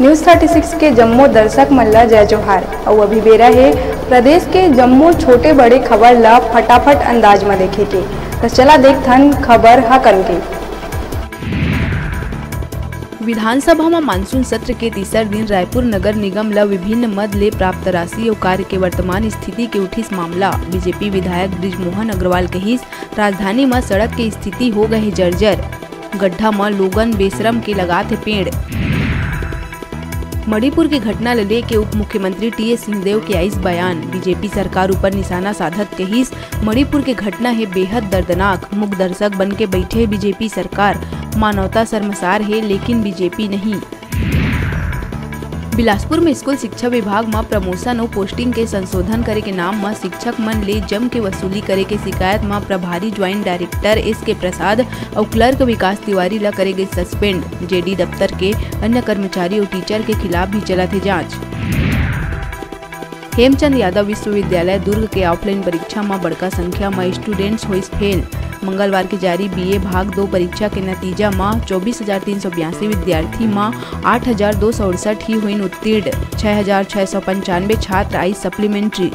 News 36 के जम्मू दर्शक मल्ला जय जोहार। और अभी बेरा है प्रदेश के जम्मू छोटे बड़े खबर ला फटाफट अंदाज में देखे के। तो चला देख थन खबर हा कन के। विधानसभा में मानसून सत्र के तीसर दिन रायपुर नगर निगम ला विभिन्न मद ले प्राप्त राशि और कार्य के वर्तमान स्थिति के उठिस मामला। बीजेपी विधायक ब्रिजमोहन अग्रवाल के हिस राजधानी में सड़क के स्थिति हो गए जर्जर। गड्ढा में लोगन बेशरम के लगाते पेड़। मणिपुर की घटना ले लेके उप मुख्यमंत्री टी एस सिंहदेव के आइस बयान। बीजेपी सरकार ऊपर निशाना साधत के मणिपुर की घटना है बेहद दर्दनाक। मुख दर्शक बन के बैठे बीजेपी सरकार। मानवता शर्मसार है, लेकिन बीजेपी नहीं। बिलासपुर में स्कूल शिक्षा विभाग में प्रमोशन और पोस्टिंग के संशोधन करे के नाम में शिक्षक मन ले जम के वसूली करे के शिकायत में प्रभारी ज्वाइंट डायरेक्टर एस के प्रसाद और क्लर्क विकास तिवारी ला करे गई सस्पेंड जेडी दफ्तर के अन्य कर्मचारी और टीचर के खिलाफ भी चला थे जाँच। हेमचंद यादव विश्वविद्यालय दुर्ग के ऑफलाइन परीक्षा में बड़का संख्या में स्टूडेंट्स हुई फेल मंगलवार की जारी बीए भाग दो परीक्षा के नतीजा में चौबीस हज़ार तीन सौ बयासी विद्यार्थी में आठ हज़ार दो सौ अड़सठ ही हुई उत्तीर्ण छह हज़ार सौ पंचानवे छात्र आई सप्लीमेंट्री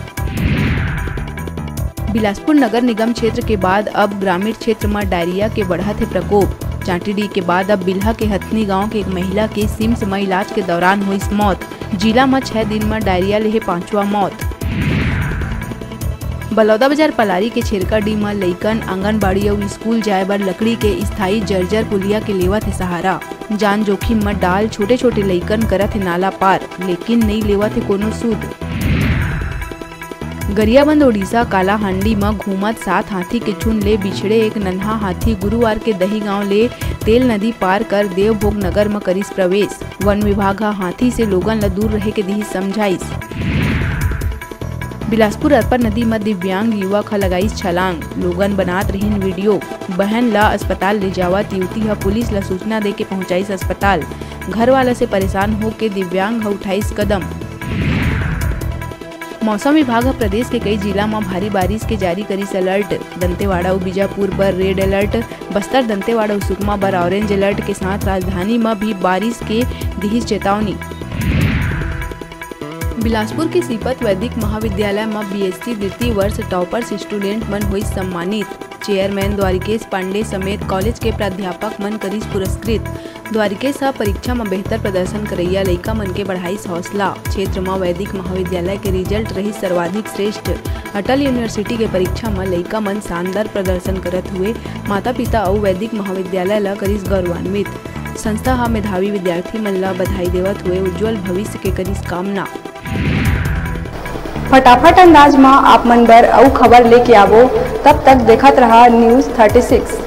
बिलासपुर नगर निगम क्षेत्र के बाद अब ग्रामीण क्षेत्र में डायरिया के बढ़त है प्रकोप चांटीडी के बाद अब बिल्हा के हथनी गाँव के एक महिला के सिम्स में इलाज के दौरान हुई मौत। जिला में छह दिन में डायरिया ले पांचवा मौत। बलौदा बाज़ार पलारी के छेरकाडी में लइकन आंगनबाड़ी और स्कूल जाए बर लकड़ी के स्थायी जर्जर पुलिया के लेवा थे सहारा। जान जोखिम में डाल छोटे छोटे लइकन करत थे नाला पार, लेकिन नहीं लेवा थे कोनो सूद गरियाबंद ओडिशा काला हांडी में घूमत सात हाथी के चुन ले बिछड़े एक नन्हा हाथी गुरुवार के दही गाँव ले तेल नदी पार कर देवभोग नगर में करिस प्रवेश। वन विभाग हाथी से लोगन ला दूर रहे के दी समझाइस। बिलासपुर अरपर नदी में दिव्यांग युवक ह लगाईस छलांग। लोगन बनात रहीन वीडियो। बहन ला अस्पताल ले जावत युवती ह पुलिस ला सूचना दे के पहुंचाईस अस्पताल। घर वाला से परेशान हो के दिव्यांग ह उठाईस कदम। मौसम विभाग प्रदेश के कई जिला में भारी बारिश के जारी करी अलर्ट। दंतेवाड़ा और बीजापुर पर रेड अलर्ट। बस्तर, दंतेवाड़ा सुकमा पर ऑरेंज अलर्ट के साथ राजधानी में भी बारिश के दिहिस चेतावनी। बिलासपुर के सीपत वैदिक महाविद्यालय में बीएससी द्वितीय वर्ष टॉपर्स स्टूडेंट मन हुई सम्मानित। चेयरमैन द्वारिकेश पांडे समेत कॉलेज के प्राध्यापक मन करीस पुरस्कृत। द्वारिकेश परीक्षा में बेहतर प्रदर्शन करैया लइका मन के बढ़ाई हौसला। क्षेत्र में वैदिक महाविद्यालय के रिज़ल्ट रही सर्वाधिक श्रेष्ठ। अटल यूनिवर्सिटी के परीक्षा में लइका मन शानदार प्रदर्शन करत हुए माता पिता और वैदिक महाविद्यालय ला करीस गौरवान्वित। संस्था हा मेधावी विद्यार्थी मन ला बधाई देवत हुए उज्जवल भविष्य के करीस कामना। फटाफट अंदाज में आप मन बर अउ खबर लेके आवो। तब तक देखत रहा न्यूज़ 36